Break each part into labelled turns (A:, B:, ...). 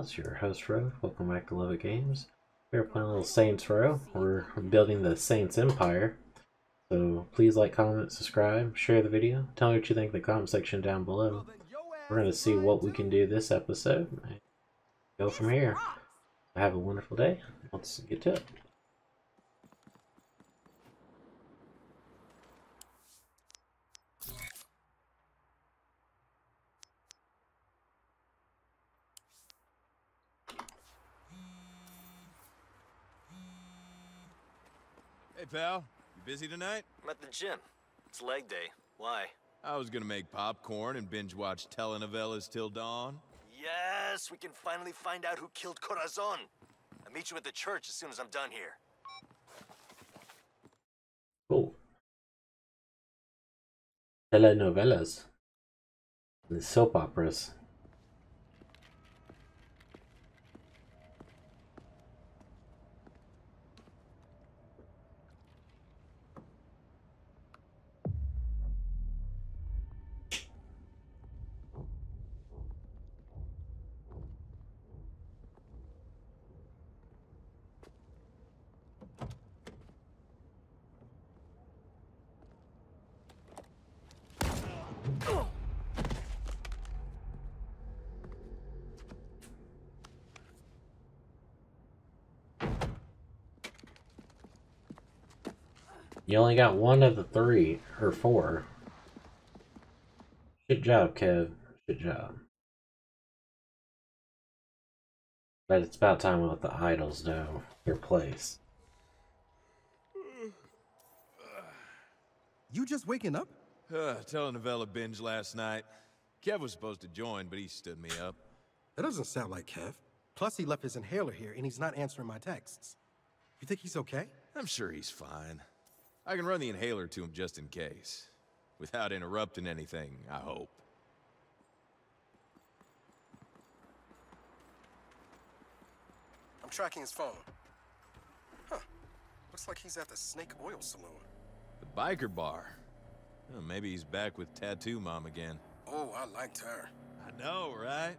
A: It's your host Ro. Welcome back to Lovett Gamez. We're playing a little Saints Row. We're building the Saints Empire. So please like, comment, subscribe, share the video. Tell me what you think in the comment section down below. We're going to see what we can do this episode. Go from here. Have a wonderful day. Let's get to it.
B: Pal. You busy tonight?
C: I'm at the gym. It's leg day. Why?
B: I was gonna make popcorn and binge watch telenovelas till dawn.
C: Yes, we can finally find out who killed Corazon. I'll meet you at the church as soon as I'm done here.
A: Cool. Telenovelas. The soap operas. You only got one of the three, or four. Good job, Kev. Good job. But it's about time we let the idols know your place.
D: You just waking up?
B: Uh, telenovela binge last night. Kev was supposed to join, but he stood me up.
D: That doesn't sound like Kev. Plus, he left his inhaler here, and he's not answering my texts. You think he's okay?
B: I'm sure he's fine. I can run the inhaler to him just in case. Without interrupting anything, I hope.
D: I'm tracking his phone. Huh. Looks like he's at the Snake Oil Saloon.
B: The biker bar. Oh, maybe he's back with Tattoo Mom again.
D: Oh, I liked her.
B: I know, right?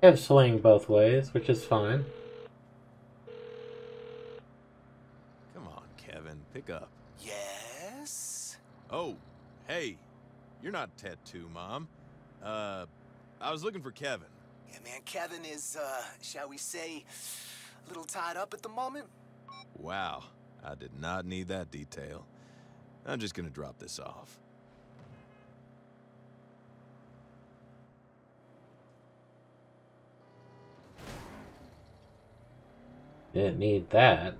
A: Kev swing both ways, which is fine.
B: Come on, Kevin, pick up.
C: Yes?
B: Oh, hey, you're not Tattoo Mom. Uh, I was looking for Kevin.
C: Yeah, man, Kevin is, uh, shall we say, a little tied up at the moment.
B: Wow, I did not need that detail. I'm just gonna drop this off.
A: Didn't need that.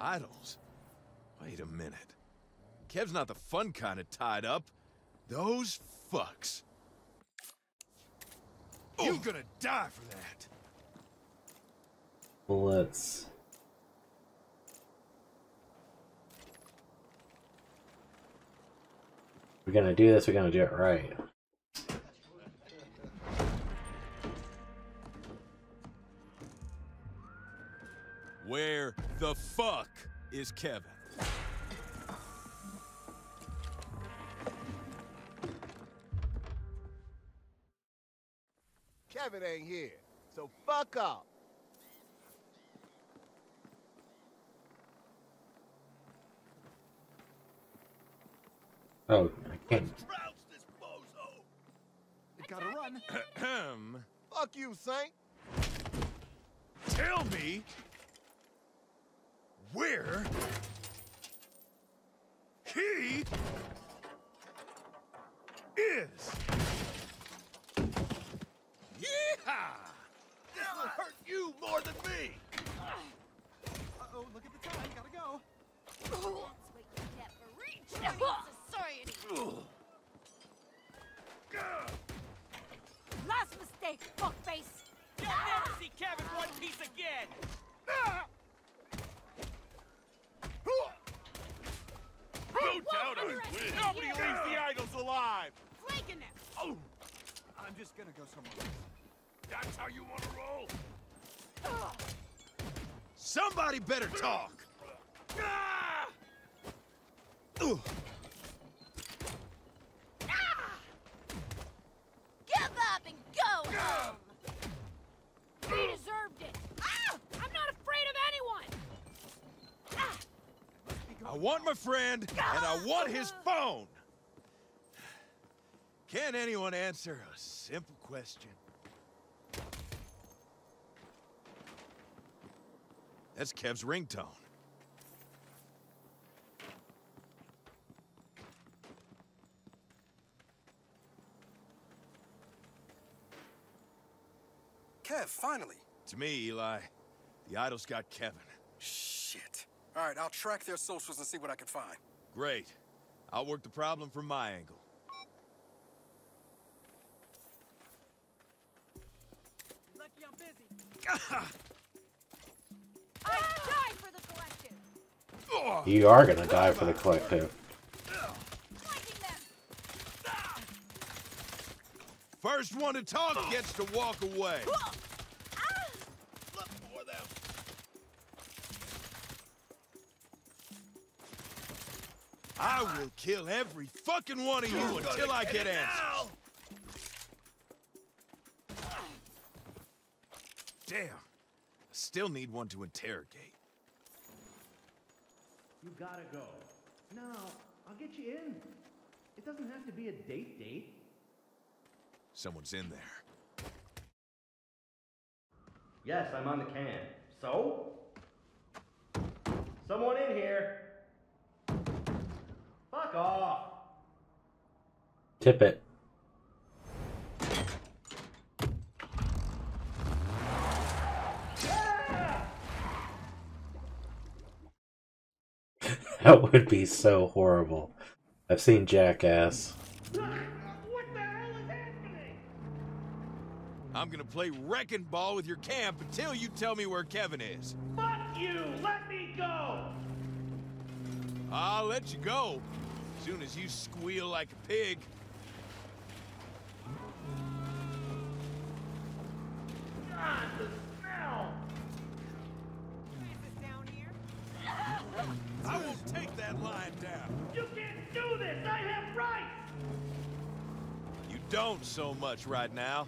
B: Idols? Wait a minute. Kev's not the fun kind of tied up. Those fucks. You're gonna die for that.
A: Let's. We're gonna do this, we're gonna do it right.
B: Where the fuck is Kevin?
E: Kevin ain't here, so fuck up.
A: Oh, I can't.
E: Trounce this bozo.
D: You gotta run.
B: Ahem.
E: Fuck you, Saint.
B: Tell me where he is. Yeehaw!
E: This will hurt you more than me.
D: Uh-oh, look at the time. Gotta go.
F: That's what you get for reaching into society. Last mistake, fuckface.
G: You'll never see Kevin one piece again! Ah!
E: No Whoa, doubt I win. Nobody yeah. leaves the idols alive.
F: Flanking them.
E: Oh,
D: I'm just gonna go somewhere.
E: That's how you want to roll.
B: Somebody better talk.
E: Ah!
B: Ugh. Ah! Give up and go ah! home! Want my friend, and I want his phone. Can anyone answer a simple question? That's Kev's ringtone.
D: Kev, finally.
B: To me, Eli, the idol's got Kevin.
D: Shit. All right, I'll track their socials and see what I can find.
B: Great. I'll work the problem from my angle.
G: Lucky I'm busy.
F: Die for the collective.
A: You are gonna die for the collective.
F: Flanking.
B: First one to talk gets to walk away. I will kill every fucking one of you until I get answers. Damn. I still need one to interrogate.
H: You gotta go. No, I'll get you in. It doesn't have to be a date date.
B: Someone's in there.
H: Yes, I'm on the can. So? Someone in here. Fuck off.
A: Tip it. that would be so horrible. I've seen Jackass.
H: What the hell is happening?
B: I'm gonna play wrecking ball with your camp until you tell me where Kevin is.
H: Fuck you! Let me go!
B: I'll let you go. As soon as you squeal like a pig.
H: God, the smell!
G: Down here?
B: I won't take that line down.
H: You can't do this! I have rights!
B: You don't so much right now.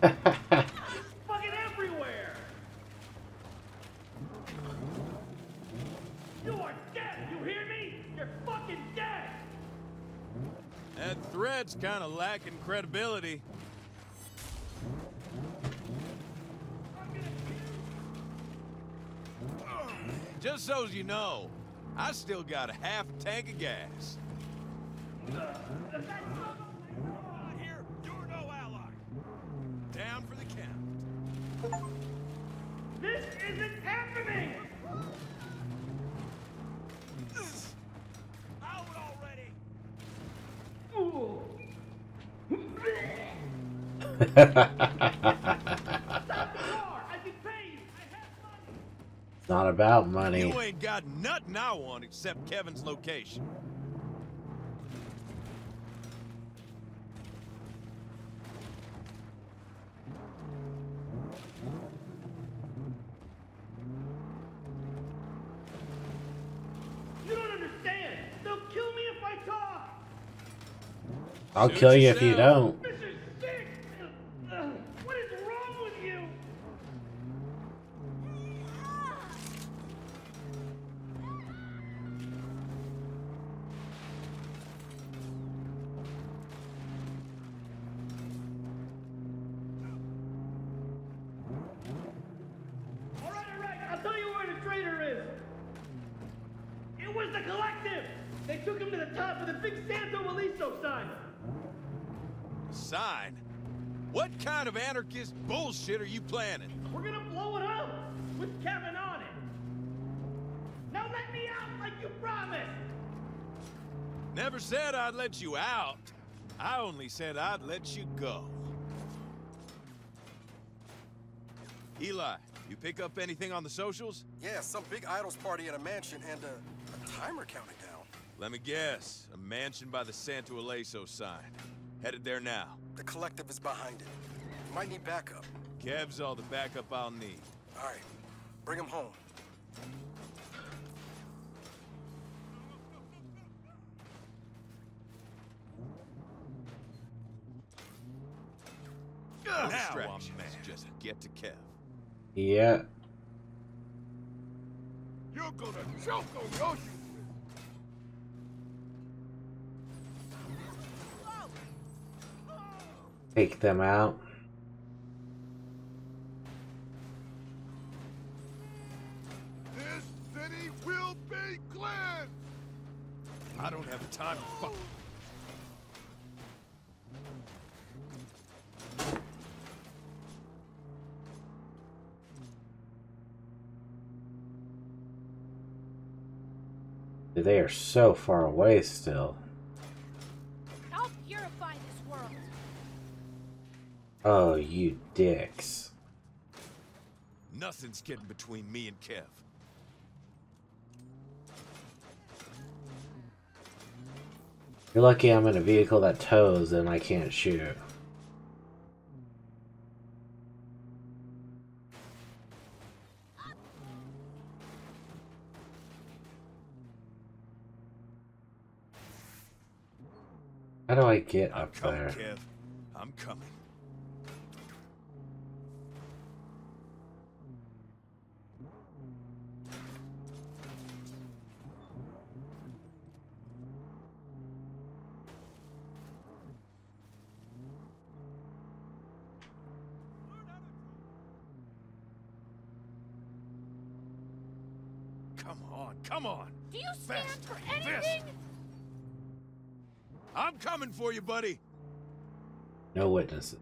H: Fucking everywhere! You are
B: That thread's kind of lacking credibility. Just so you know, I still got a half tank of gas.
G: Here. You're no ally.
B: Down for the count.
H: This isn't happening!
A: It's not about money.
B: You ain't got nothing I want except Kevin's location.
H: You don't understand! They'll kill me if I talk!
A: I'll
B: Suit
A: kill you if you don't.
B: Said I'd let you go. Eli, you pick up anything on the socials?
D: Yeah, some big idols party at a mansion and uh, a timer counting down.
B: Let me guess. A mansion by the Santo Ileso sign. Headed there now.
D: The collective is behind it. Might need backup.
B: Kev's all the backup I'll need.
D: All right, bring him home.
B: Now I'm
E: Distractions.
B: Just get to Kev.
A: Yeah.
E: You're gonna choke on your shit.
A: Take them out.
E: This city will be cleansed.
B: I don't have time to fuck.
A: They are so far away still.
F: I'll purify this world.
A: Oh, you dicks.
B: Nothing's getting between me and Kev.
A: You're lucky I'm in a vehicle that tows and I can't shoot. How do I get
B: I'm
A: up
B: coming,
A: there?
B: Kev. I'm coming. Come on, come on.
F: Do you stand
B: Fast.
F: for
B: Fast.
F: anything?
B: I'm coming for you, buddy.
A: No witnesses.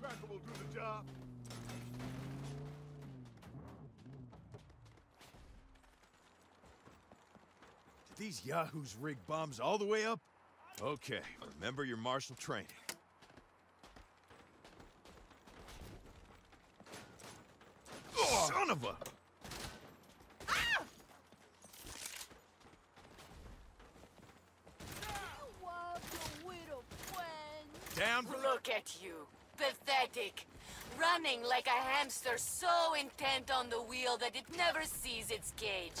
E: Cracker will do the job.
B: Did these yahoos rig bombs all the way up? Okay, remember your martial training. Son of a...
F: You love your widow friend.
B: Down for
I: Look at you. Pathetic. Running like a hamster so intent on the wheel that it never sees its cage.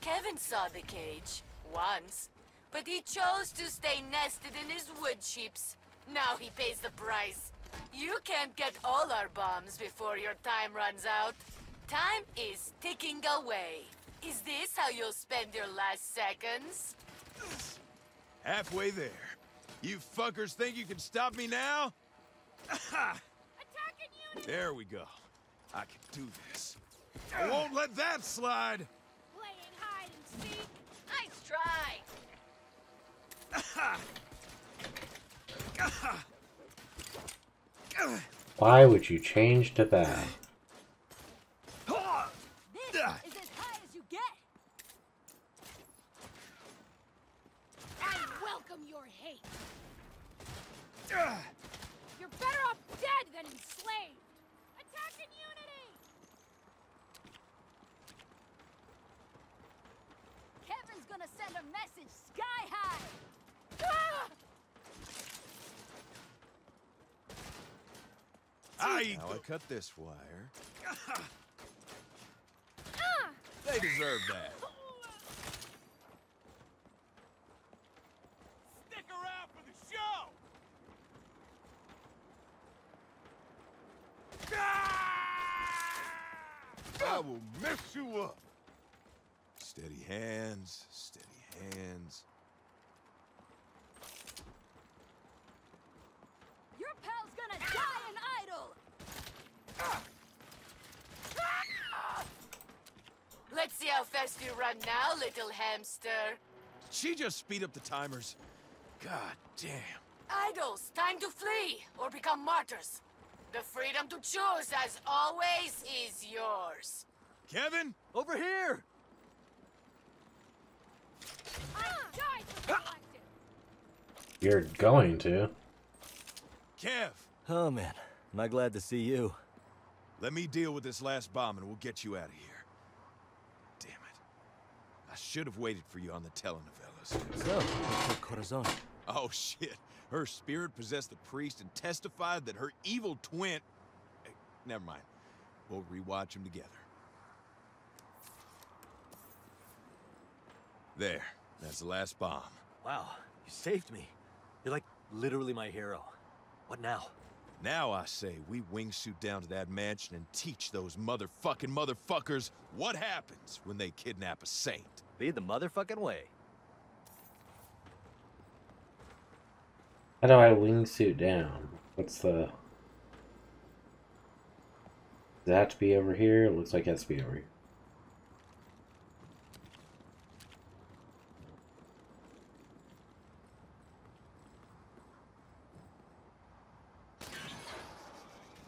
I: Kevin saw the cage. Once. But he chose to stay nested in his wood chips. Now he pays the price. You can't get all our bombs before your time runs out. Time is ticking away. Is this how you'll spend your last seconds?
B: halfway there. You fuckers think you can stop me now?
F: Attacking unit.
B: There we go. I can do this. I won't let that slide.
F: Playing hide and seek.
I: Nice try.
A: Why would you change to that?
F: This is as high as you get. I welcome your hate. You're better off dead than enslaved. Attacking unity. Kevin's gonna send a message sky high. Ah!
B: I now I cut this wire.
F: Ah!
B: They deserve that.
E: Stick around for the show. I will mess you up.
B: Steady hands, steady hands.
F: Your pal's gonna die an idol.
I: Let's see how fast now, little hamster.
B: Did she just speed up the timers? God damn.
I: Idols, time to flee or become martyrs. The freedom to choose, as always, is yours.
B: Kevin?
C: Over here!
F: I died for the collective.
A: You're going to.
B: Kev,
C: Oh man, am I glad to see you.
B: let me deal with this last bomb and we'll get you out of here. I should have waited for you on the telenovelas.
C: So, with Corazon?
B: Oh shit. Her spirit possessed the priest and testified that her evil twin. Eh, Never mind. We'll rewatch them together. There. That's the last bomb.
C: Wow, you saved me. You're like literally my hero. What now?
B: Now I say we wingsuit down to that mansion and teach those motherfucking motherfuckers what happens when they kidnap a saint.
C: Be the motherfucking way.
A: How do I wingsuit down? What's the... Does it have to be over here? It looks like it has to be over here.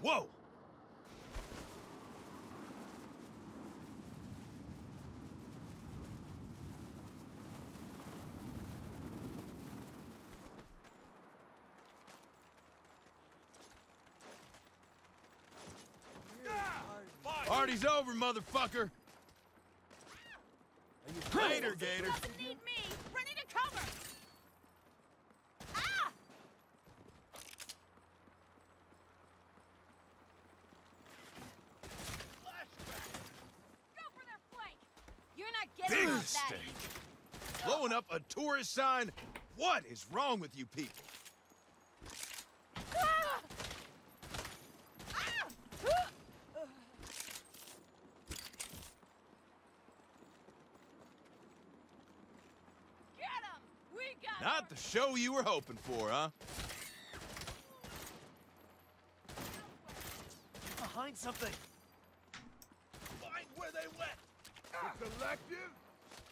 B: Whoa! Party's over, motherfucker! Later, Gator.
F: Doesn't need me. Running to cover. Ah! Go for their flank. You're not getting
B: Big
F: off that.
B: mistake. Blowing up a tourist sign? What is wrong with you people?
F: Ah! Ah! Ah! Get 'em! We got
B: Not the show you were hoping for, huh?
C: Behind something.
E: Find where they went. The collective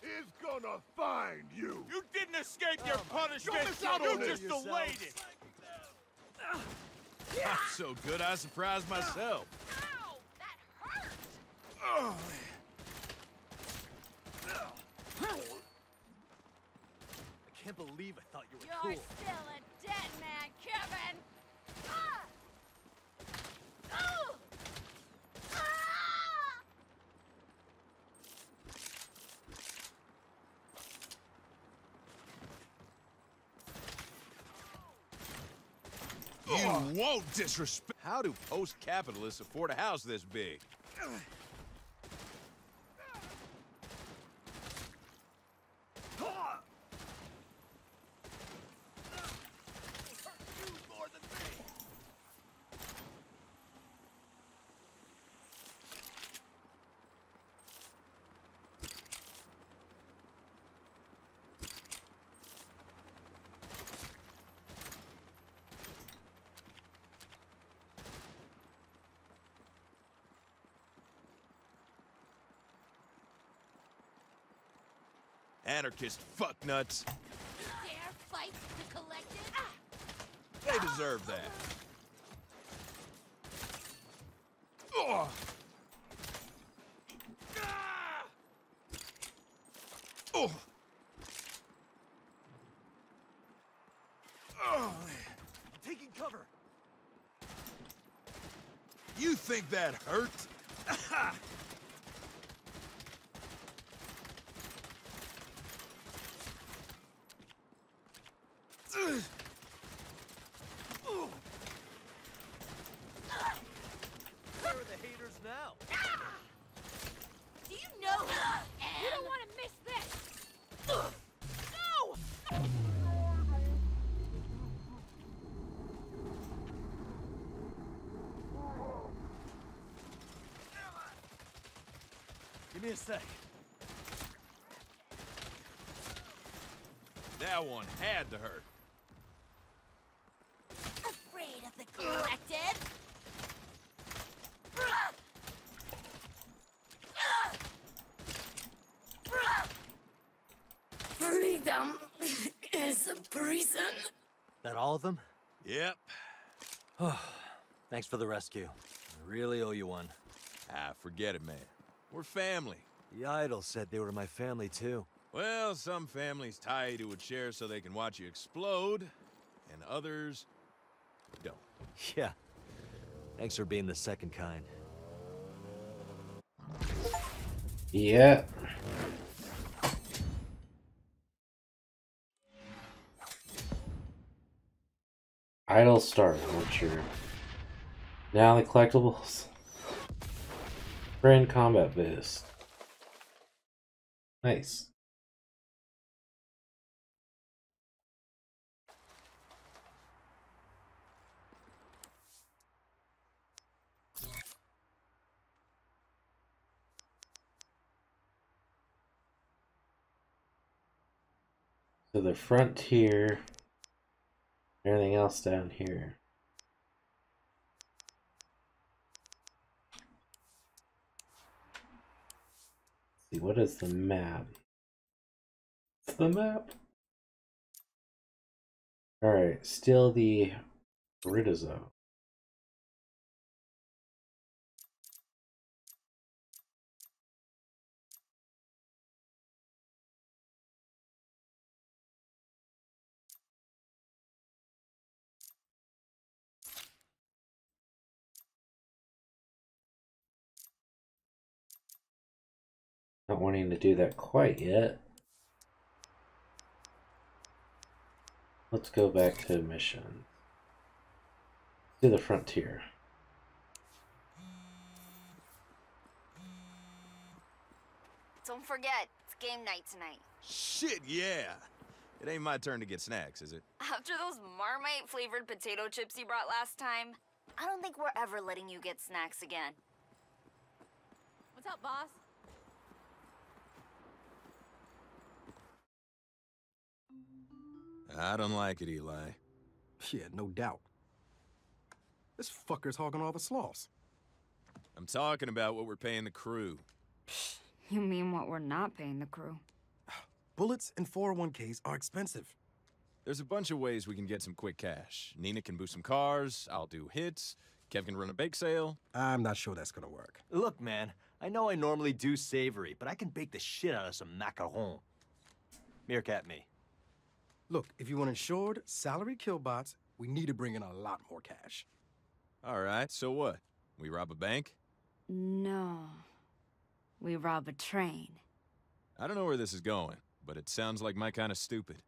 E: is gonna find you.
G: You didn't escape your oh punishment.
E: You'll miss out
G: you just
C: yourself.
G: delayed it.
B: I'm so good I surprised myself.
F: Ow! That hurt!
E: Oh,
C: I can't believe I thought you were
F: You're
C: cool.
F: still a dead man, Kevin! Ah! Oh! Ah!
B: You won't disrespect. How do post-capitalists afford a house this big? Anarchist fucknuts.
F: Dare fight the collective? Ah!
B: They deserve that. Ugh. Ah! Oh. Oh.
C: Taking cover.
B: You think that hurt?
C: Where are the haters now?
F: Do you know who You don't want to miss this! No!
C: Give me a sec.
B: That one had to hurt.
F: Afraid of the collective? Freedom is a prison.
C: That all of them?
B: Yep.
C: Thanks for the rescue. I really owe you one.
B: Ah, forget it, man. We're family.
C: The idol said they were my family too.
B: Well, some families tie you to a chair so they can watch you explode, and others don't.
C: Yeah. Thanks for being the second kind.
A: Yeah. Idle Star Launcher. Now the collectibles. Grand Combat Vest. Nice. So the front here. everything else down here. See, what is the map? It's the map. Alright, still the Riddizo. Not wanting to do that quite yet. Let's go back to mission. To the frontier.
J: Don't forget, it's game night tonight.
B: Shit, yeah. It ain't my turn to get snacks, is it?
J: After those Marmite flavored potato chips you brought last time, I don't think we're ever letting you get snacks again.
F: What's up, boss?
B: I don't like it, Eli.
D: Yeah, no doubt. This fucker's hogging all the sloss.
B: I'm talking about what we're paying the crew.
J: You mean what we're not paying the crew?
D: Bullets and 401ks are expensive.
B: There's a bunch of ways we can get some quick cash. Neenah can boost some cars, I'll do hits, Kev can run a bake sale.
D: I'm not sure that's gonna work.
C: Look, man, I know I normally do savory, but I can bake the shit out of some macaron. Meerkat me.
D: Look, if you want insured, salary killbots, we need to bring in a lot more cash.
B: All right, so what? We rob a bank?
J: No. We rob a train.
B: I don't know where this is going, but it sounds like my kind of stupid.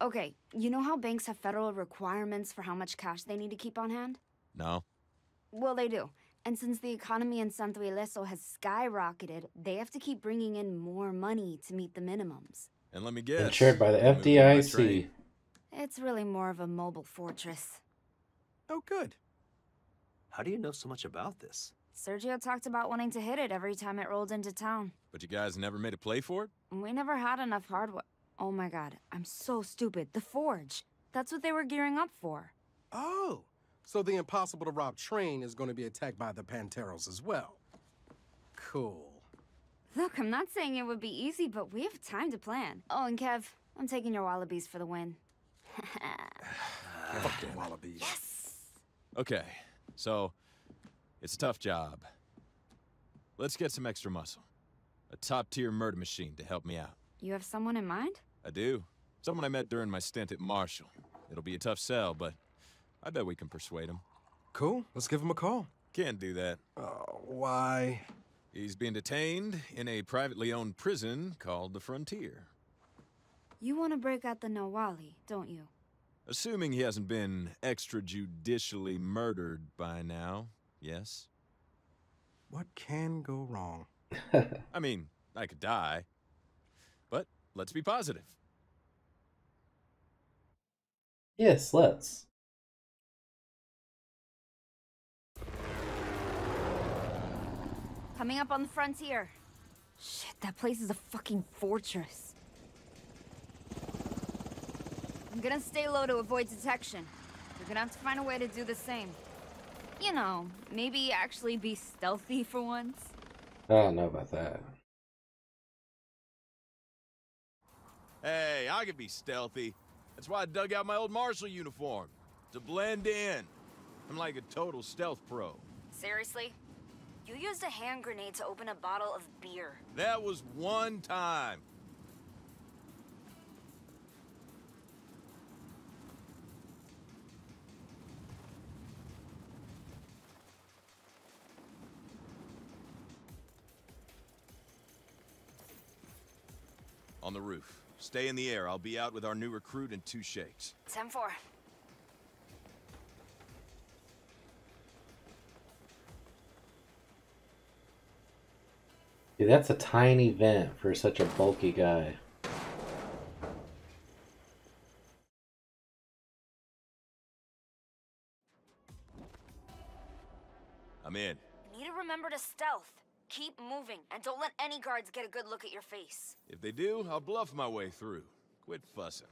J: Okay, you know how banks have federal requirements for how much cash they need to keep on hand?
B: No?
J: Well, they do. And since the economy in Santo Ileso has skyrocketed, they have to keep bringing in more money to meet the minimums.
B: And let me guess.
A: Insured by the
B: we move in my
A: FDIC.
J: It's really more of a mobile fortress.
D: Oh, good.
C: How do you know so much about this?
J: Sergio talked about wanting to hit it every time it rolled into town.
B: But you guys never made a play for it?
J: We never had enough hardware. Oh my god, I'm so stupid. The Forge. That's what they were gearing up for.
D: Oh, so the impossible to rob train is going to be attacked by the Panteros as well. Cool.
J: Look, I'm not saying it would be easy, but we have time to plan. Oh, and Kev, I'm taking your wallabies for the win.
D: Fuck the wallabies. Yes!
B: Okay, so it's a tough job. Let's get some extra muscle. A top tier murder machine to help me out.
J: You have someone in mind?
B: I do. Someone I met during my stint at Marshall. It'll be a tough sell, but I bet we can persuade him.
D: Cool. Let's give him a call.
B: Can't do that.
D: Oh, why?
B: He's being detained in a privately owned prison called the Frontier.
J: You want to break out the Nahualli, don't you?
B: Assuming he hasn't been extrajudicially murdered by now, yes?
D: What can go wrong?
B: I mean, I could die. But let's be positive.
A: Yes, let's.
J: Coming up on the frontier. Shit, that place is a fucking fortress. I'm gonna stay low to avoid detection. You're gonna have to find a way to do the same. You know, maybe actually be stealthy for once.
A: I don't know about that.
B: Hey, I can be stealthy. That's why I dug out my old Marshall uniform. To blend in. I'm like a total stealth pro.
J: Seriously? You used a hand grenade to open a bottle of beer.
B: That was one time. On the roof. Stay in the air. I'll be out with our new recruit in two shakes.
J: 10-4.
A: Dude, that's a tiny vent for such a bulky guy.
B: I'm in.
J: You need to remember to stealth. Keep moving, and don't let any guards get a good look at your face.
B: If they do, I'll bluff my way through. Quit fussing.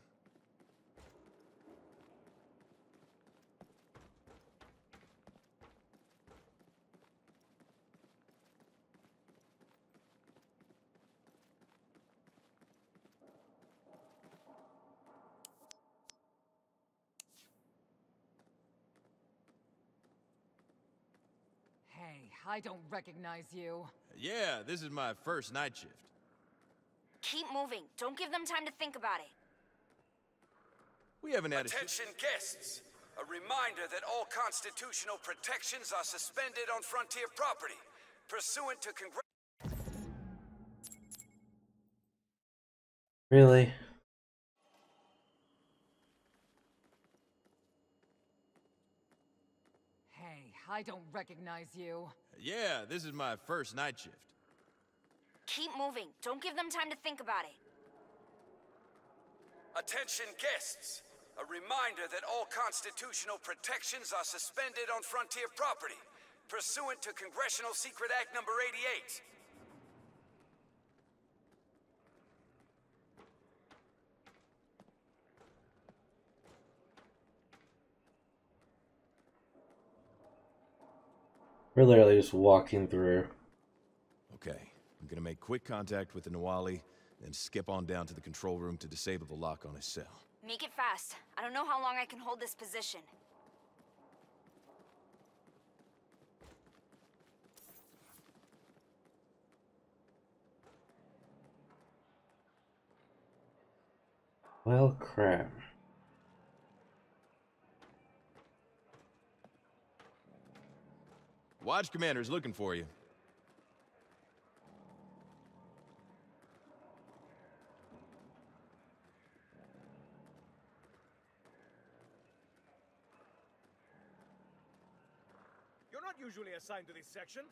K: Hey, I don't recognize you.
B: Yeah, this is my first night shift.
J: Keep moving. Don't give them time to think about it.
B: We haven't had a
L: Attention guests. A reminder that all constitutional protections are suspended on Frontier property, pursuant to Congress.
A: Really?
K: Hey, I don't recognize you.
B: Yeah, this is my first night shift.
J: Keep moving. Don't give them time to think about it.
L: Attention guests. A reminder that all constitutional protections are suspended on Frontier property, pursuant to Congressional Secret Act number 88.
A: We're literally just walking through.
B: Okay, I'm gonna make quick contact with the Nahualli, then skip on down to the control room to disable the lock on his cell.
J: Make it fast. I don't know how long I can hold this position.
A: Well, crap.
B: Watch Commander's looking for you.
G: You're not usually assigned to this section.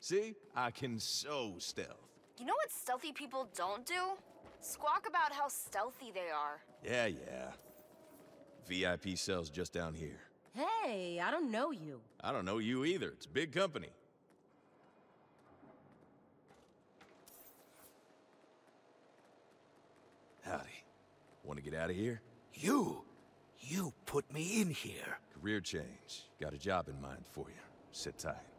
B: See? I can so stealth.
J: You know what stealthy people don't do? Squawk about how stealthy they are.
B: Yeah, yeah. VIP cells just down here.
M: Hey, I don't know you.
B: I don't know you either. It's a big company. Howdy. Want to get out of here?
L: You? You put me in here.
B: Career change. Got a job in mind for you. Sit tight.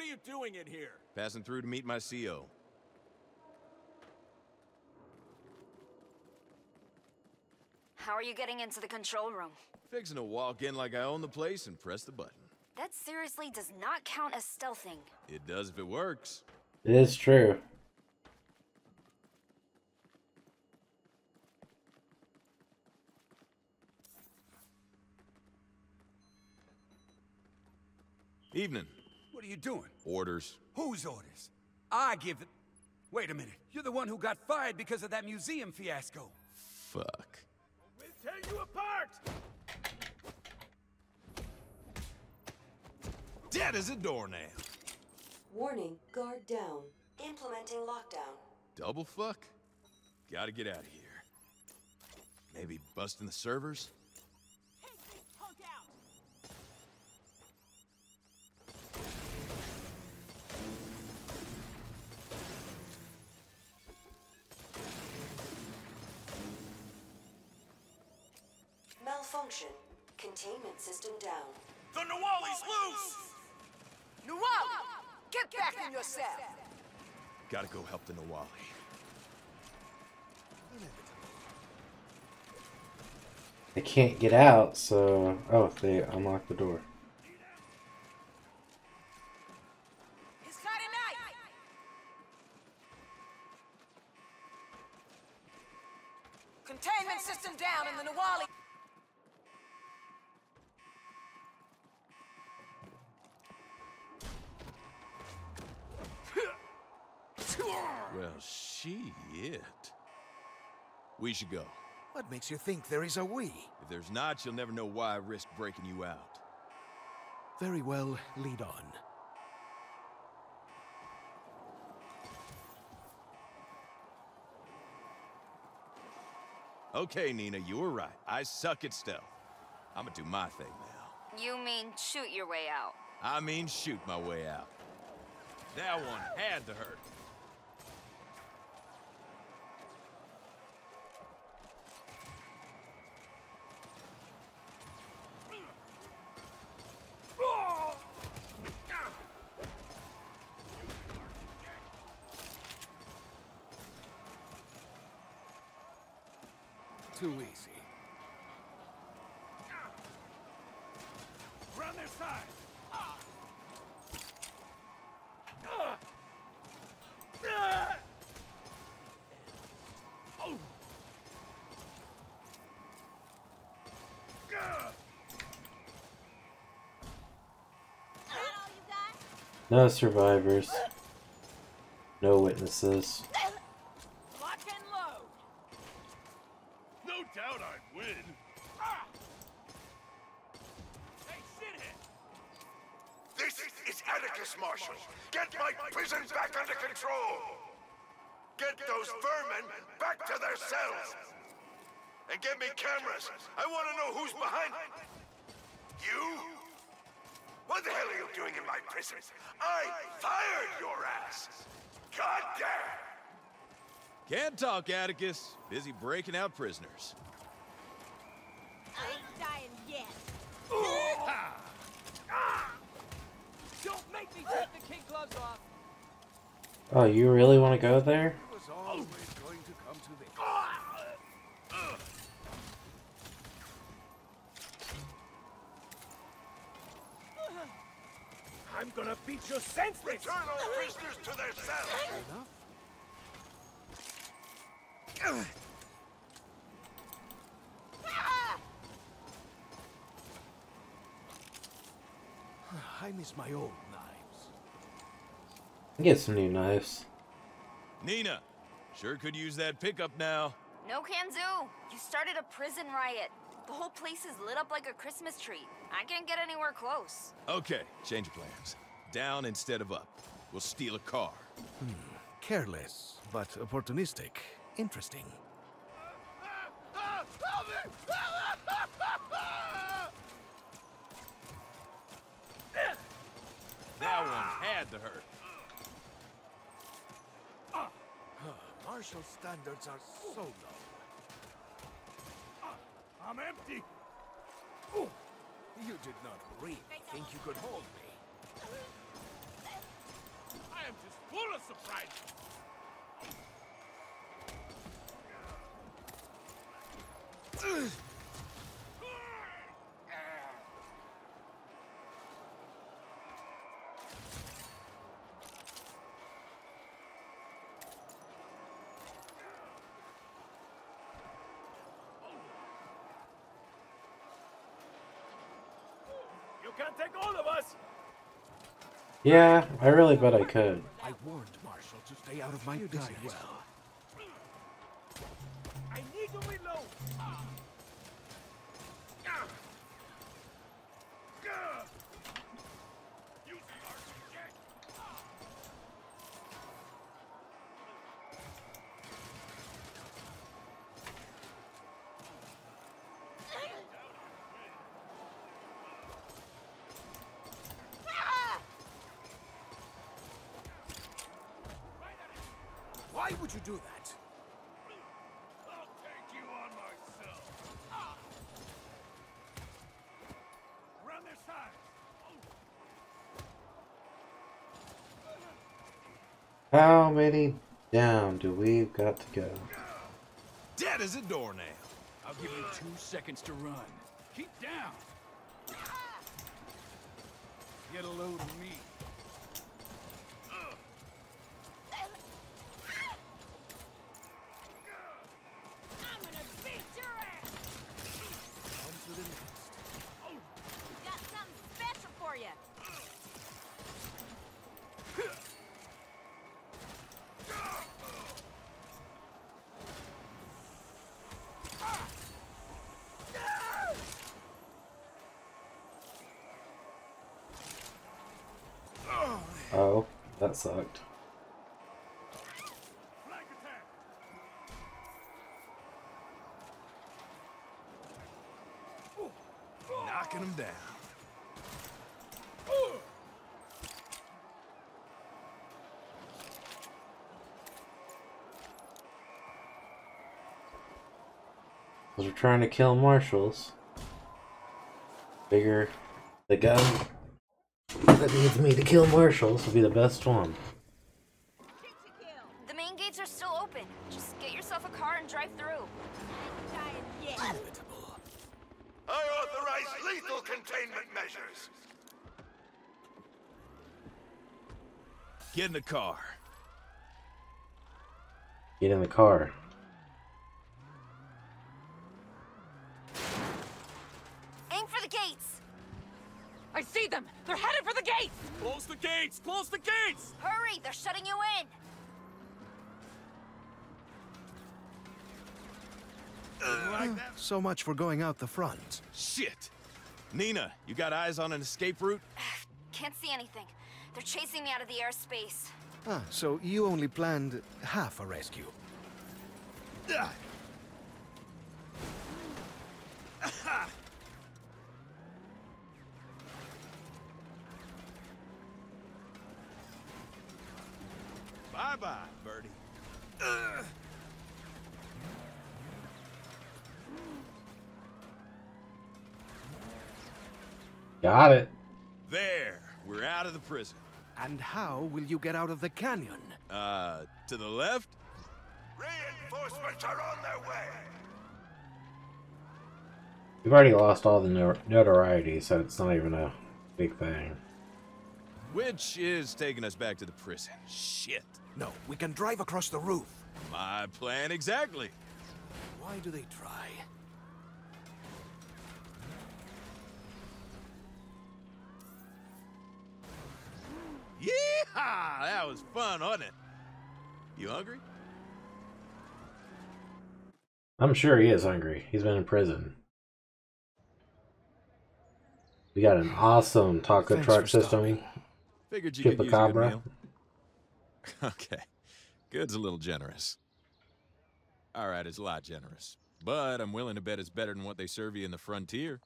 G: What are you doing in here?
B: Passing through to meet my CO.
J: How are you getting into the control room?
B: Fixing to walk in like I own the place and press the button.
J: That seriously does not count as stealthing.
B: It does if it works.
A: It is true.
B: Evening.
L: What are you doing?
B: Orders.
L: Whose orders? I give it. Wait a minute. You're the one who got fired because of that museum fiasco.
B: Fuck.
G: We'll tear you apart!
B: Dead as a doornail.
N: Warning, guard down. Implementing lockdown.
B: Double fuck? Gotta get out of here. Maybe busting the servers?
N: Malfunction. Containment system down.
L: The Nahualli's loose!
I: Nahualli! Get back in your cell!
B: Gotta go help the Nahualli.
A: They can't get out, so... Oh, they unlocked the door.
L: What makes you think there is a we?
B: If there's not, you'll never know why I risked breaking you out.
L: Very well, lead on.
B: Okay, Neenah, you were right. I suck at stealth. I'm gonna do my thing now.
J: You mean shoot your way out?
B: I mean shoot my way out. That one had to hurt.
E: Too easy. Run their side!
A: No survivors. No witnesses.
E: Damn.
B: Can't Atticus. Busy breaking out prisoners.
F: I ain't dying yet. Ah!
G: Don't make me take the kid gloves off.
A: Oh, you really want to go there?
E: was always going to come to this. Ah! Ah!
G: I'm gonna beat you senseless.
E: Return all prisoners to their cells.
G: I miss my old knives.
A: Get some new knives.
B: Neenah, sure could use that pickup now.
J: No can do. You started a prison riot. The whole place is lit up like a Christmas tree. I can't get anywhere close.
B: Okay, change of plans. Down instead of up. We'll steal a car.
E: Hmm, careless, but opportunistic. Interesting.
B: That one had to hurt.
E: Marshall standards are so low. I'm empty. You did not really think you could hold me. I am just full of surprises.
A: Yeah, I really bet I could.
E: I warned Marshall to stay out of my business. well.
G: I need to reload. Why would you do that?
E: I'll take you on myself. Ah! Run their side.
A: How many down do we have got to go?
B: Dead as a doornail.
G: I'll give you two seconds to run. Keep down. Get a load of me.
A: that sucked.
E: Knocking him
A: down. Those are trying to kill marshals. Bigger the gun, that needs me to kill Marshall. This will be the best one.
J: The main gates are still open. Just get yourself a car and drive through.
E: I authorize lethal containment measures.
B: Get in the car.
A: Get in the car.
J: Aim for the gates!
K: I see them! They're headed for the gates!
G: Close the gates! Close the gates!
J: Hurry! They're shutting you in!
O: So much for going out the front.
B: Shit! Neenah, you got eyes on an escape route?
J: Can't see anything. They're chasing me out of the airspace.
O: Ah, so you only planned half a rescue.
B: Ah. Bye-bye, Birdie. Ugh.
A: Got it.
B: There, we're out of the prison.
O: And how will you get out of the canyon?
B: Uh, to the left?
E: Reinforcements are on their way.
A: We've already lost all the notoriety, so it's not even a big thing.
B: Which is taking us back to the prison. Shit.
O: No, we can drive across the roof.
B: My plan exactly.
O: Why do they try?
B: Yeehaw! That was fun, wasn't it? You hungry?
A: I'm sure he is hungry. He's been in prison. We got an awesome taco
B: Thanks
A: truck system.
B: Figured you could use a good
A: Chupacabra.
B: meal. Okay. Good's a little generous. All right, it's a lot generous. But I'm willing to bet it's better than what they serve you in the frontier.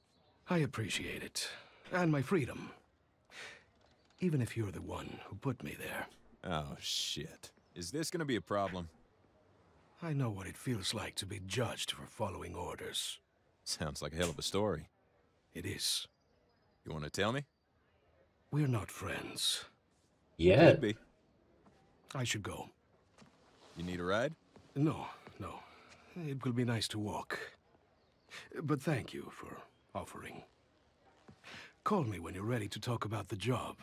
O: I appreciate it. And my freedom. Even if you're the one who put me there.
B: Oh, shit. Is this gonna be a problem?
O: I know what it feels like to be judged for following orders.
B: Sounds like a hell of a story.
O: It is.
B: You want to tell me?
O: We're not friends.
A: Yeah.
B: Could be.
O: I should go.
B: You need a ride?
O: No, no. It will be nice to walk. But thank you for offering. Call me when you're ready to talk about the job.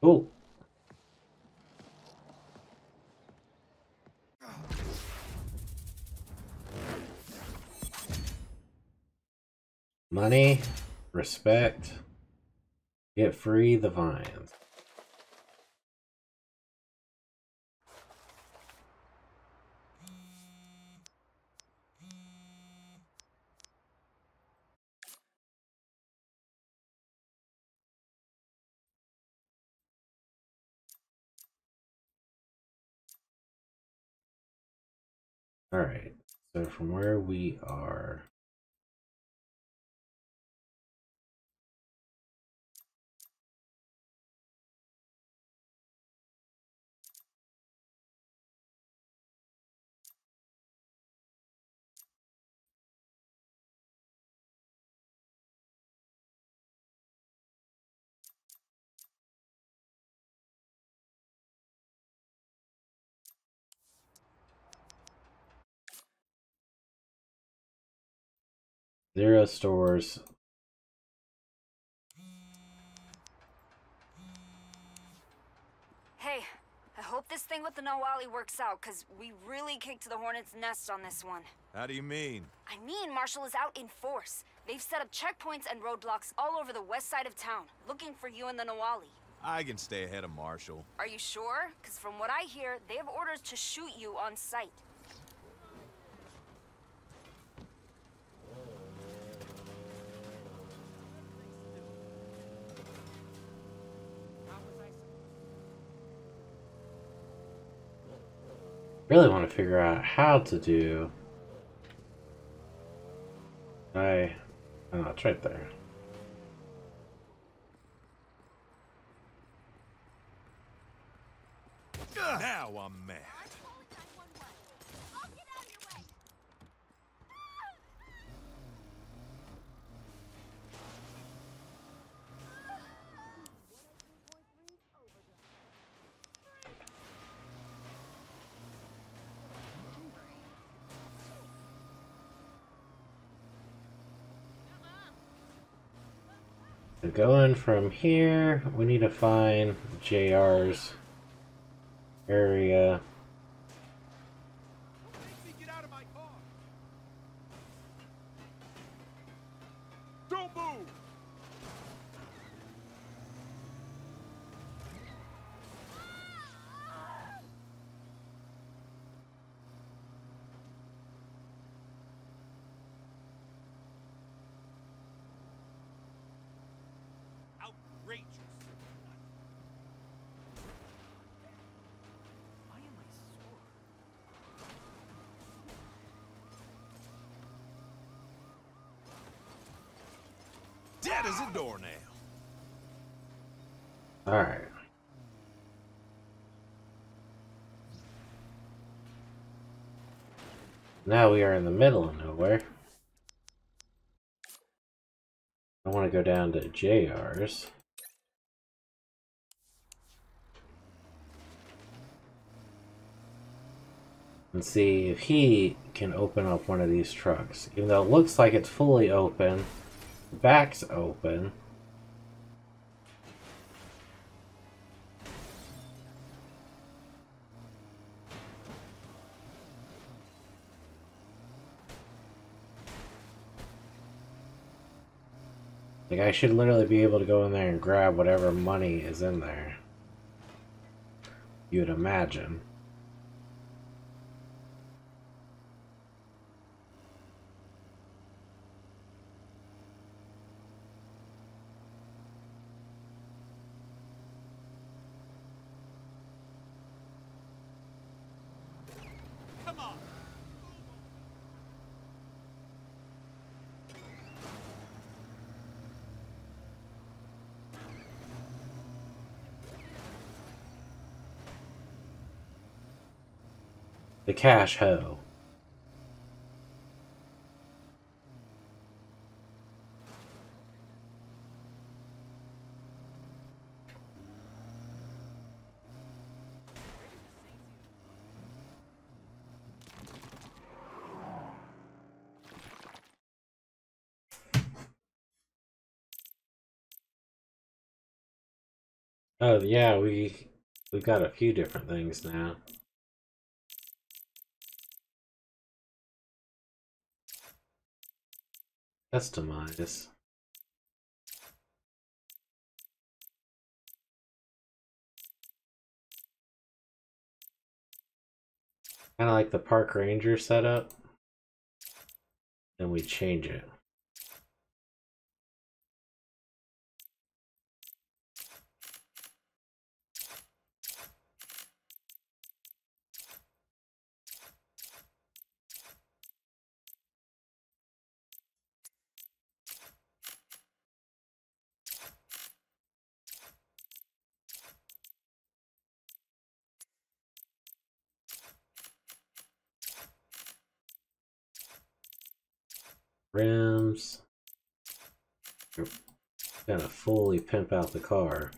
A: Cool. Money, respect, get free the vines. Alright, so from where we are. Zero stores.
J: Hey, I hope this thing with the Nahualli works out, because we really kicked the Hornet's nest on this one.
B: How do you mean?
J: I mean, Marshall is out in force. They've set up checkpoints and roadblocks all over the west side of town, looking for you and the Nahualli.
B: I can stay ahead of Marshall.
J: Are you sure? Because from what I hear, they have orders to shoot you on sight.
A: Really want to figure out how to do. I. Oh, it's right there.
B: Now I'm mad.
A: Going from here, we need to find JR's area.
E: Don't move!
G: Outrageous. Why am I sore?
B: Dead as a doornail.
A: Alright. Now we are in the middle of nowhere. I want to go down to JR's. And see if he can open up one of these trucks. Even though it looks like it's fully open, back's open. Like, I should literally be able to go in there and grab whatever money is in there. You'd imagine. Cash hoe. Oh yeah, we we've got a few different things now. Customize. Kind of like the park ranger setup. Then we change it. Rims. Gonna fully pimp out the car.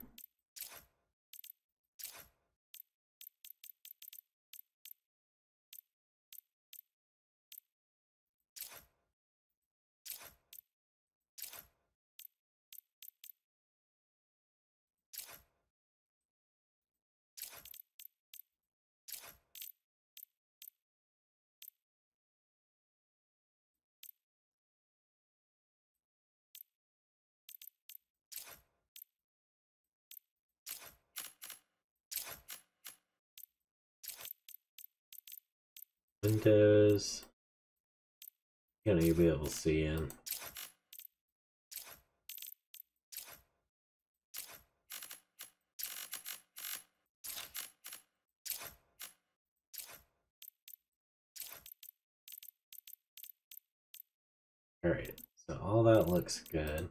A: Windows. Gonna be able to see in. Alright, so all that looks good.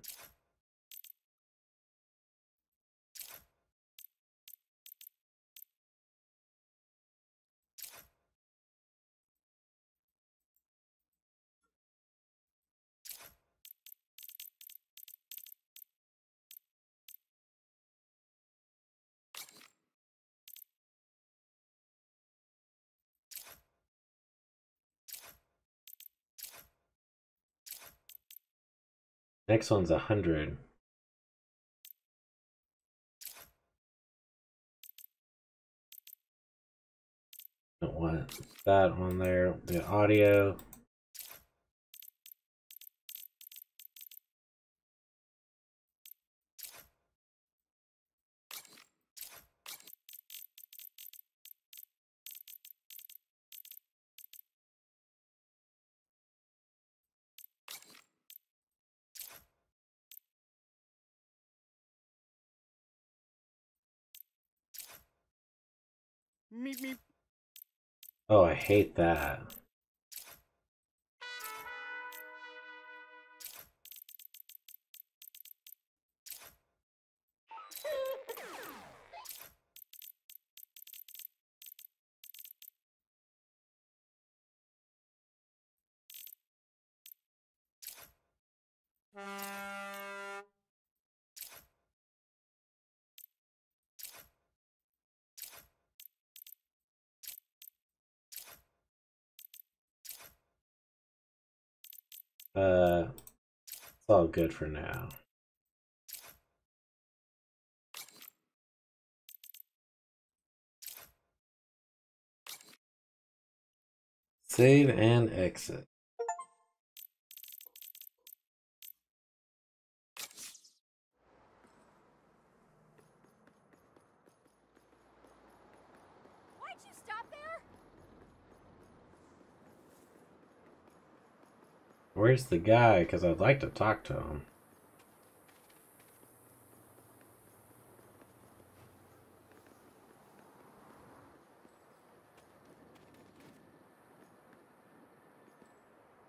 A: Next one's 100. Don't want that on there. The audio.
G: Meep meep.
A: Oh, I hate that. Uh, it's all good for now. Save and exit.
F: Why'd you stop there?
A: Where's the guy? Because I'd like to talk to him.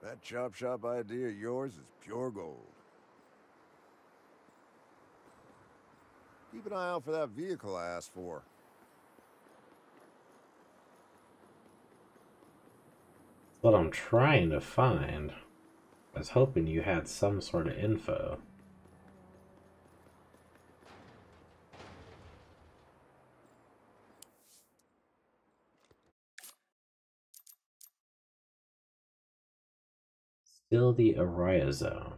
P: That chop shop idea of yours is pure gold. Keep an eye out for that vehicle I asked for.
A: That's what I'm trying to find. I was hoping you had some sort of info. Still the Araya zone.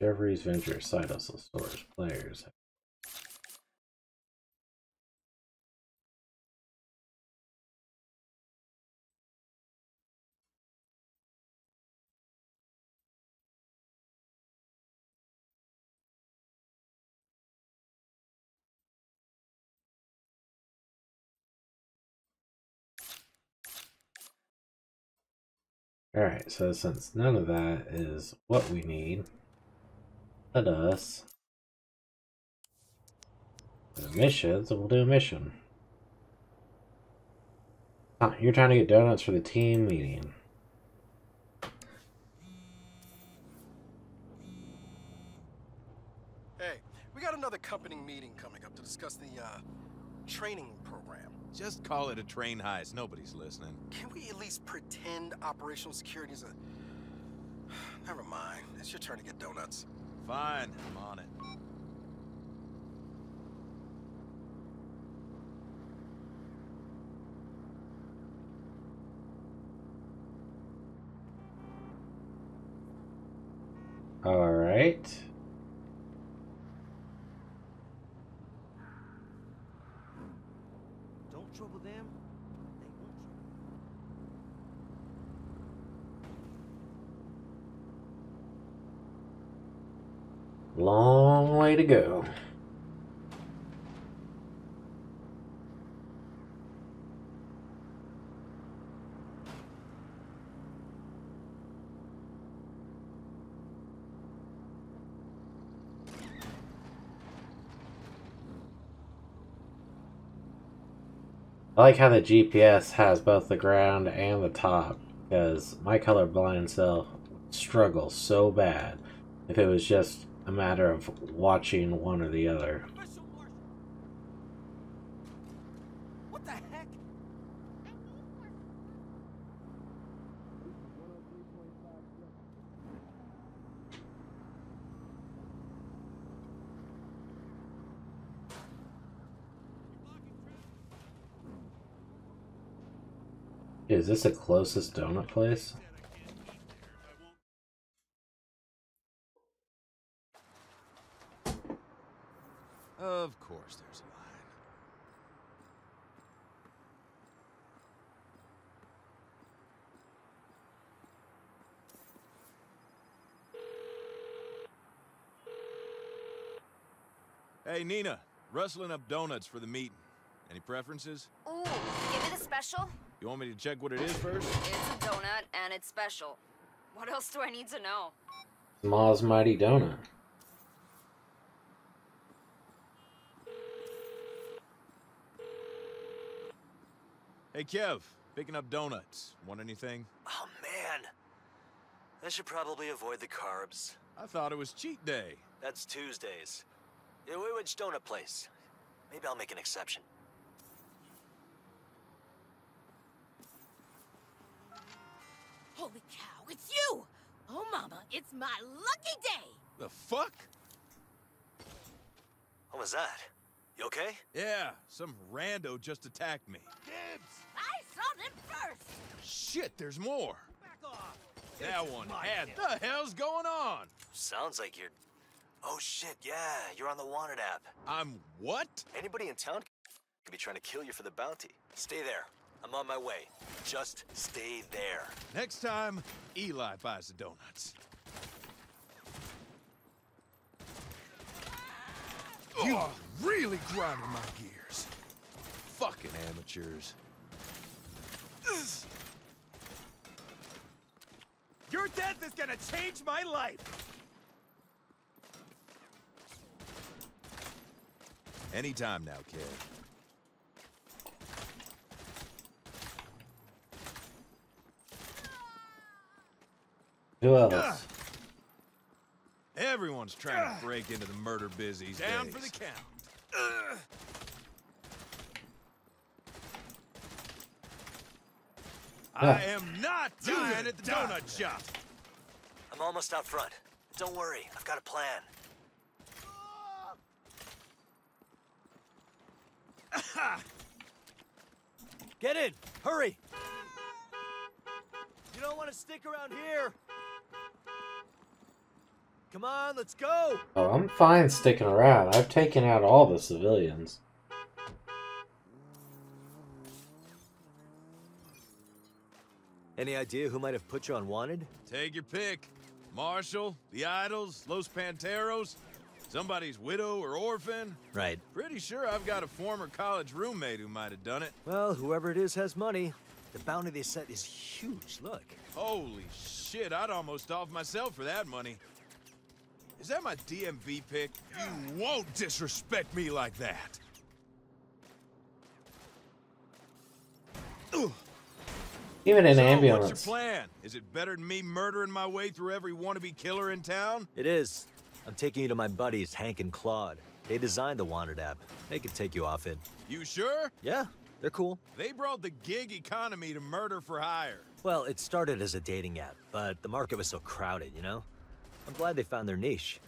A: Discoveries Venture side hustle stores players. Alright, so since none of that is what we need, let us do missions, and we'll do a mission. Ah, you're trying to get donuts for the team meeting.
D: Hey, we got another company meeting coming up to discuss the uh, training program.
B: Just call it a train heist. Nobody's listening.
D: Can we at least pretend operational security is a... Never mind. It's your turn to get donuts.
B: Fine, I'm on it.
A: Alright.
H: Don't trouble them. They won't trouble
A: Long way to go. I like how the GPS has both the ground and the top, because my colorblind self struggles so bad if it was just a matter of watching one or the other.
G: What the heck?
A: Is this the closest donut place?
B: Of course there's a line. Hey, Neenah. Rustling up donuts for the meeting. Any preferences?
J: Ooh, give me the special.
B: You want me to check what it is first?
J: It's a donut, and it's special. What else do I need to know?
A: Ma's Mighty Donut.
B: Hey, Kev. Picking up donuts. Want anything?
C: Oh, man. I should probably avoid the carbs.
B: I thought it was cheat day.
C: That's Tuesdays. Yeah, wh- which donut place? Maybe I'll make an exception.
F: Holy cow, it's you! Oh, Mama, it's my lucky day!
B: The fuck?
C: What was that? You okay?
B: Yeah, some rando just attacked me.
F: I saw them first!
B: Shit, there's more.
G: Back off!
B: That
G: This is
B: one
G: my
B: had.
G: kid.
B: The hell's going on?
C: Sounds like you're... Oh, shit, yeah. You're on the Wanted app.
B: I'm what?
C: Anybody in town could be trying to kill you for the bounty. Stay there. I'm on my way. Just stay there.
B: Next time, Eli buys the donuts. You are really grinding my gears. Fucking amateurs.
G: Your death is gonna change my life!
B: Anytime now, kid.
A: Who else? Ah!
B: Everyone's trying to break into the murder biz these
G: Down
B: days.
G: for the count.
B: I am not dying at the donut shop.
C: I'm almost out front. Don't worry. I've got a plan. Get in! Hurry! You don't want to stick around here! Come on, let's go!
A: Oh, I'm fine sticking around. I've taken out all the civilians.
C: Any idea who might have put you on wanted?
B: Take your pick. Marshall, the Idols, Los Panteros, somebody's widow or orphan.
C: Right.
B: Pretty sure I've got a former college roommate who might have done it.
C: Well, whoever it is has money. The bounty they set is huge, look.
B: Holy shit, I'd almost off myself for that money. Is that my DMV pick? You won't disrespect me like that.
A: Even an
B: so,
A: ambulance.
B: what's your plan? Is it better than me murdering my way through every wannabe killer in town?
C: It is. I'm taking you to my buddies, Hank and Claude. They designed the Wanted app. They can take you off it.
B: You sure?
C: Yeah, they're cool.
B: They brought the gig economy to murder for hire.
C: Well, it started as a dating app, but the market was so crowded, you know? I'm glad they found their niche.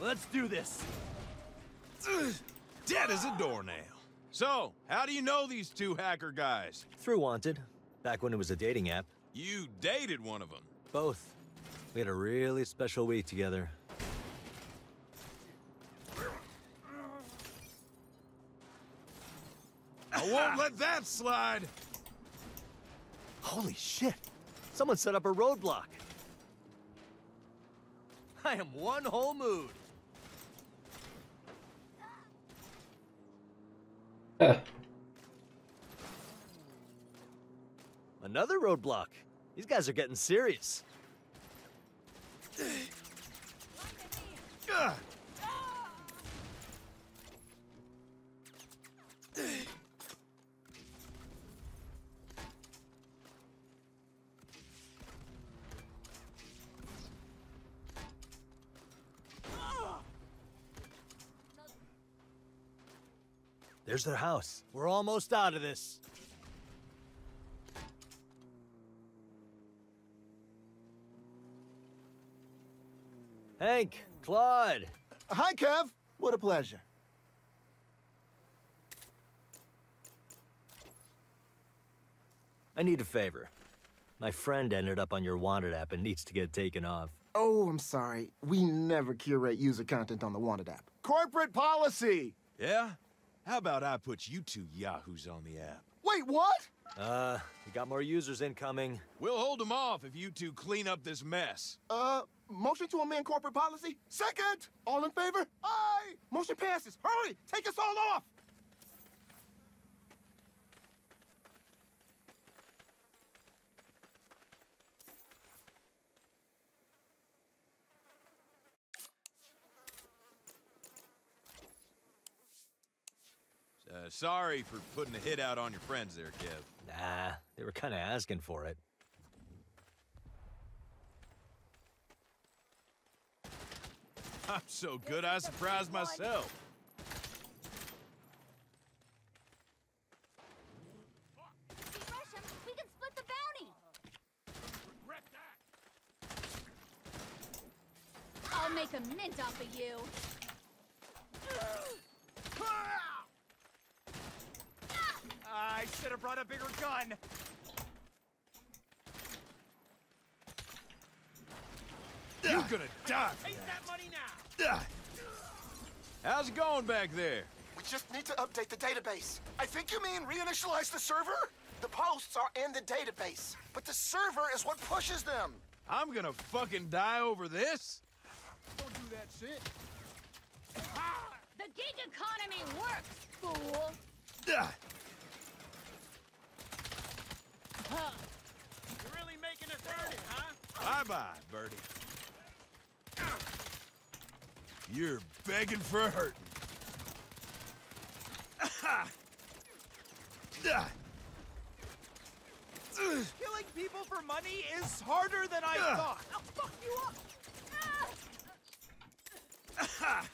G: Let's do this.
B: Dead as a doornail. So, how do you know these two hacker guys?
C: Through Wanted, back when it was a dating app.
B: You dated one of them.
C: Both. We had a really special week together.
B: I won't let that slide.
C: Holy shit! Someone set up a roadblock.
G: I am one whole mood.
C: Another roadblock. These guys are getting serious. There's their house. We're almost out of this. Hank, Claude.
Q: Hi, Kev. What a pleasure.
C: I need a favor. My friend ended up on your wanted app and needs to get taken off.
Q: Oh, I'm sorry. We never curate user content on the Wanted app.
E: Corporate policy!
B: Yeah? How about I put you two yahoos on the app?
Q: Wait, what?
C: Uh, we got more users incoming.
B: We'll hold them off if you two clean up this mess.
Q: Uh, motion to amend corporate policy? Second! All in favor? Aye! Motion passes. Hurry! Take us all off!
B: Uh, sorry for putting a hit out on your friends there, Kev.
C: Nah, they were kind of asking for it.
B: I'm so good I surprised myself.
F: We can split the bounty. I'll make a mint off of you.
G: I should have brought a bigger gun.
B: You're gonna die.
G: Take that money now.
B: How's it going back there?
Q: We just need to update the database. I think you mean reinitialize the server? The posts are in the database, but the server is what pushes them.
B: I'm gonna fucking die over this?
Q: Don't do that shit.
F: The gig economy works, fool.
B: Ah,
G: You're really making us earn it, huh?
B: Bye-bye, Birdie. You're begging for a hurting. Ah.
G: Killing people for money is harder than I thought. I'll fuck you up.
B: Ah.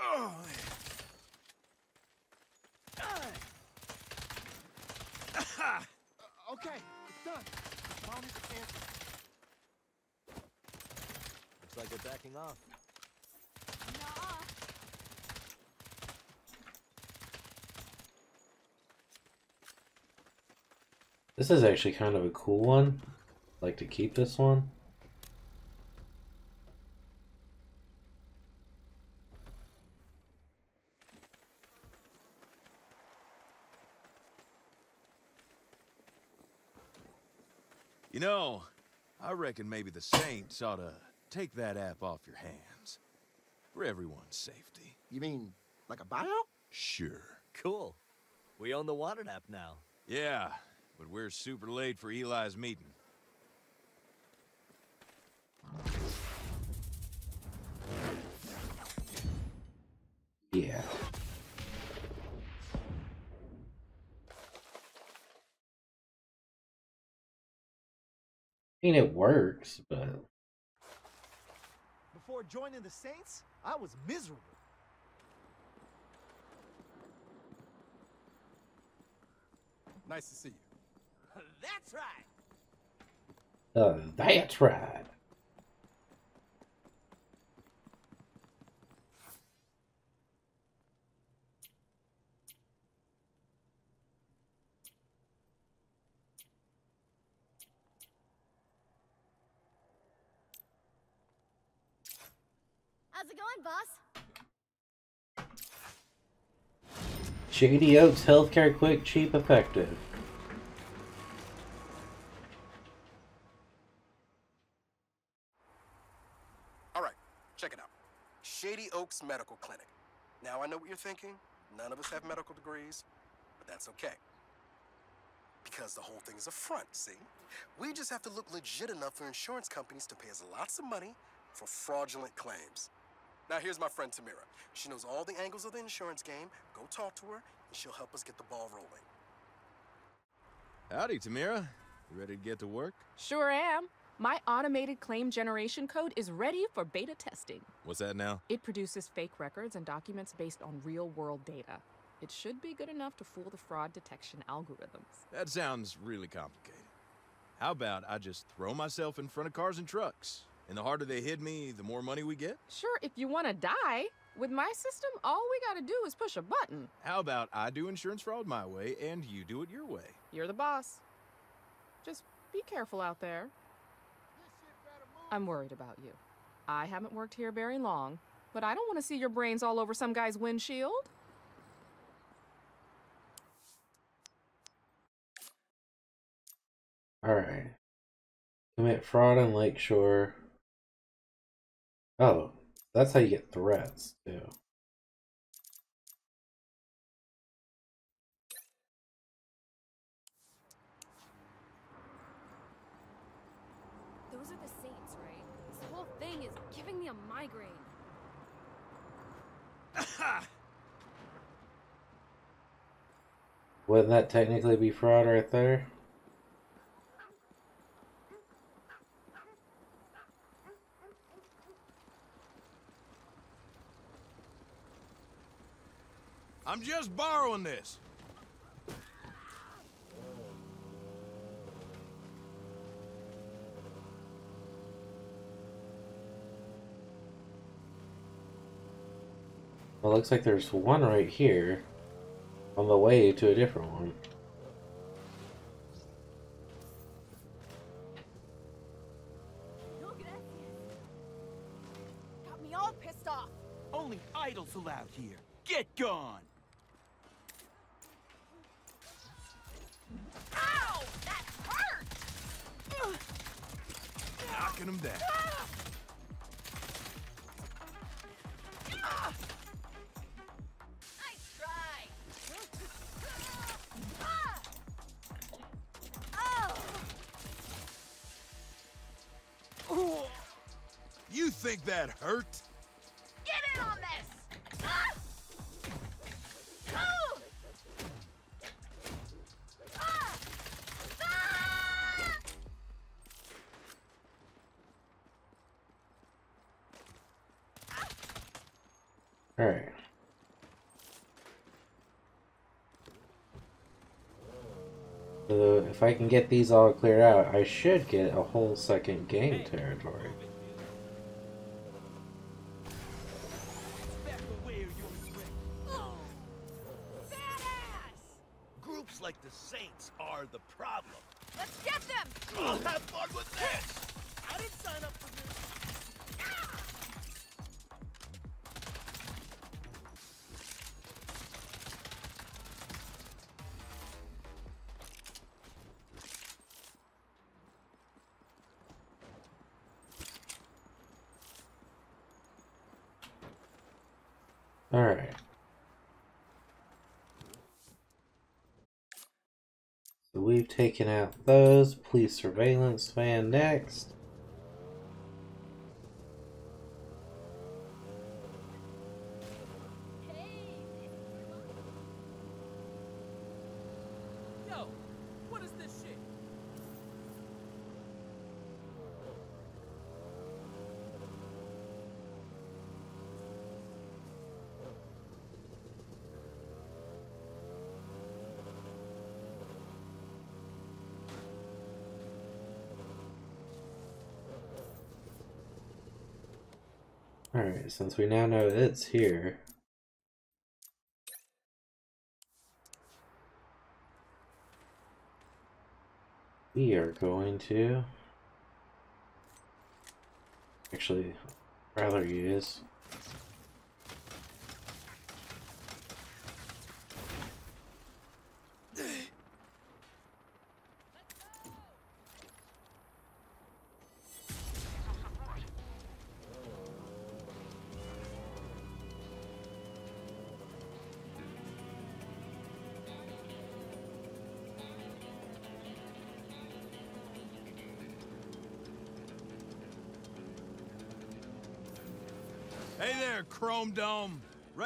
B: Oh, Ah.
Q: Okay, it's done. Bounty's canceled.
C: Looks like they're backing off.
A: This is actually kind of a cool one. I'd like to keep this one.
B: You know, I reckon maybe the Saints ought to take that app off your hands. For everyone's safety.
Q: You mean like a buyout?
B: Sure.
C: Cool. We own the Wanted app now.
B: Yeah, but we're super late for Eli's meeting.
A: Yeah. I mean, it works, but
R: Before joining the Saints, I was miserable.
D: Nice to see you.
G: That's right.
A: uh, that's right.
F: How's it going, boss?
A: Shady Oaks Healthcare Quick, Cheap, Effective.
D: All right, check it out. Shady Oaks Medical Clinic. Now I know what you're thinking. None of us have medical degrees, but that's okay. Because the whole thing is a front, see? We just have to look legit enough for insurance companies to pay us lots of money for fraudulent claims. Now here's my friend Tamira. She knows all the angles of the insurance game. Go talk to her, and she'll help us get the ball rolling.
B: Howdy, Tamira. You ready to get to work?
S: Sure am. My automated claim generation code is ready for beta testing.
B: What's that now?
S: It produces fake records and documents based on real world data. It should be good enough to fool the fraud detection algorithms.
B: That sounds really complicated. How about I just throw myself in front of cars and trucks? And the harder they hit me, the more money we get?
S: Sure, if you want to die. With my system, all we gotta do is push a button.
B: How about I do insurance fraud my way and you do it your way?
S: You're the boss. Just be careful out there. I'm worried about you. I haven't worked here very long, but I don't want to see your brains all over some guy's windshield.
A: Alright. Commit fraud on Lakeshore. Oh, that's how you get threats, too.
J: Those are the Saints, right? This whole thing is giving me a migraine.
A: Wouldn't that technically be fraud right there?
B: I'm just borrowing this.
A: Well, looks like there's one right here on the way to a different one.
G: Got me all pissed off. Only idols allowed here. Get gone.
F: Ow! That hurt!
B: Knocking them down.
F: Oh!
B: You think that hurt?
A: If I can get these all cleared out, I should get a whole second game territory. Alright. So we've taken out those. Police surveillance van next.
G: Yo, what is this shit?
A: Alright, since we now know it's here. We are going to actually rather use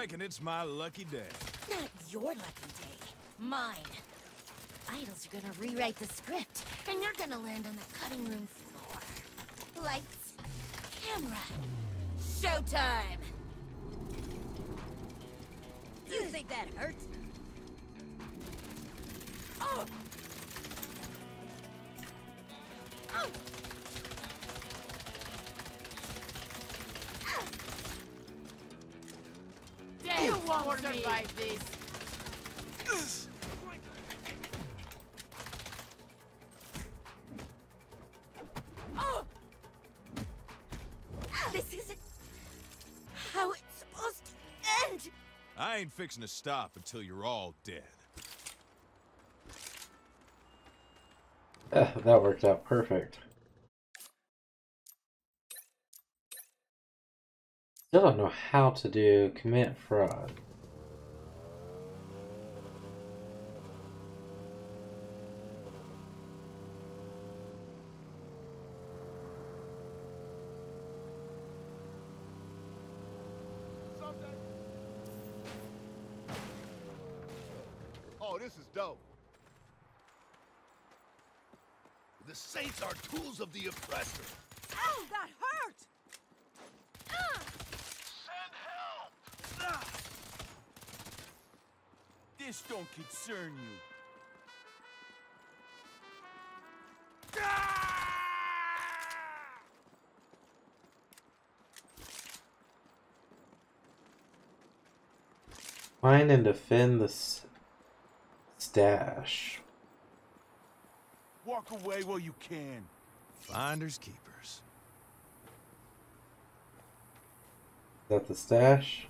B: Reckon it's my lucky day.
M: Not your lucky day. Mine. Idols are gonna rewrite the script, and you're gonna land on the cutting room floor. Lights, camera, showtime!
F: You think that hurts?
B: Ain't fixing to stop until you're all dead.
A: That worked out perfect. Still don't know how to do commit fraud.
E: Oh, this is dope. The Saints are tools of the oppressor.
T: Ow, that hurt!
E: Send help!
G: This don't concern you.
A: Find and defend the stash.
G: Walk away while you can.
B: Finders keepers.
A: Is that the stash?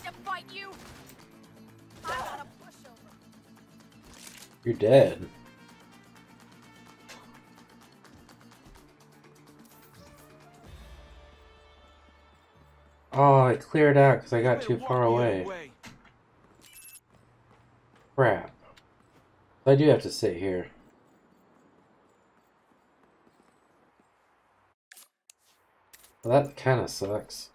F: Need to fight you. I got a pushover.
A: You're dead. Oh, I cleared out because I got too far away. Crap. I do have to sit here. Well, that kind of sucks.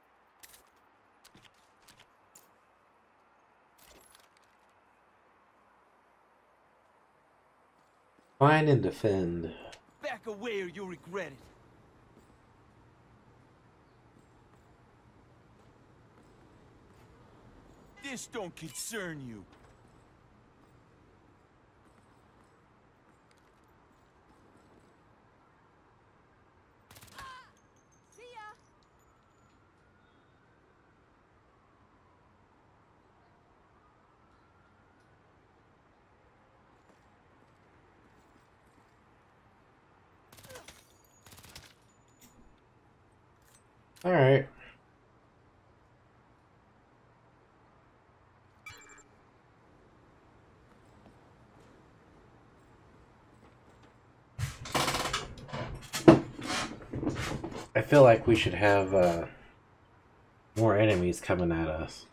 A: Find and defend.
G: Back away or you'll regret it. This don't concern you.
F: See ya.
A: Alright. I feel like we should have uh, more enemies coming at us.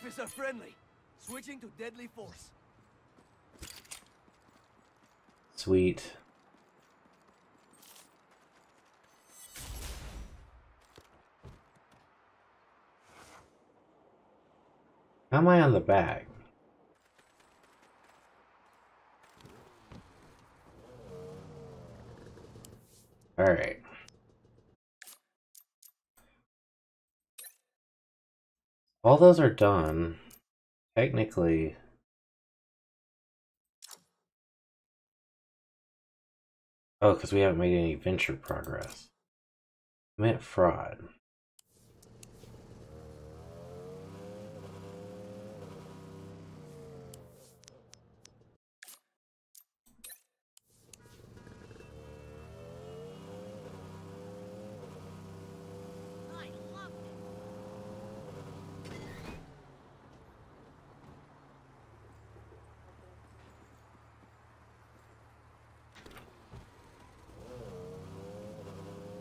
U: Officer friendly. Switching to deadly force.
A: Sweet. How am I on the back? Alright. All those are done. Technically, oh, because we haven't made any venture progress. I Commit fraud.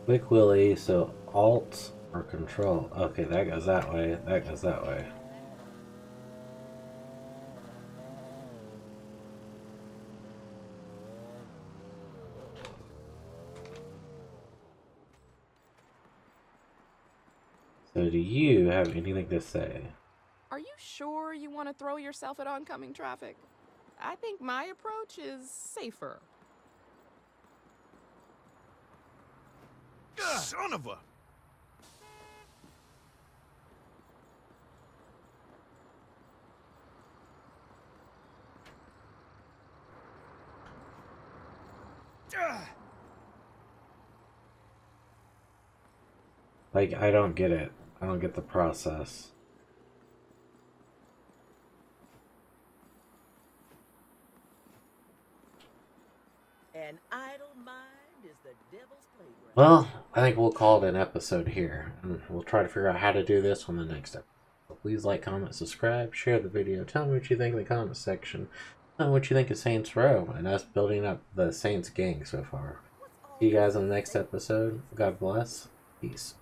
A: Quick Willie, so Alt or Control. Okay, that goes that way, that goes that way. So do you have anything to say?
S: Are you sure you want to throw yourself at oncoming traffic? I think my approach is safer.
G: Son of a...
A: Like, I don't get it. I don't get the process.
V: An idle mind is the devil's playground.
A: Well, I think we'll call it an episode here, and we'll try to figure out how to do this on the next episode. Please like, comment, subscribe, share the video, tell me what you think in the comment section, tell me what you think of Saints Row, and us building up the Saints gang so far. See you guys on the next episode. God bless. Peace.